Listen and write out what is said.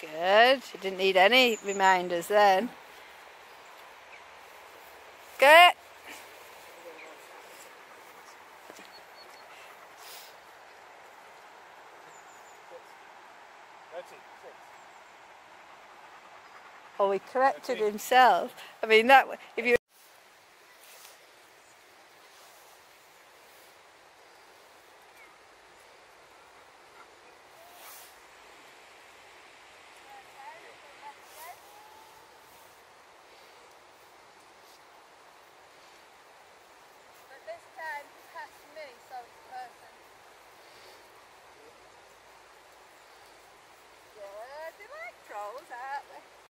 Good. You didn't need any reminders then. Good. Oh, he corrected himself. I mean, that if you pausa.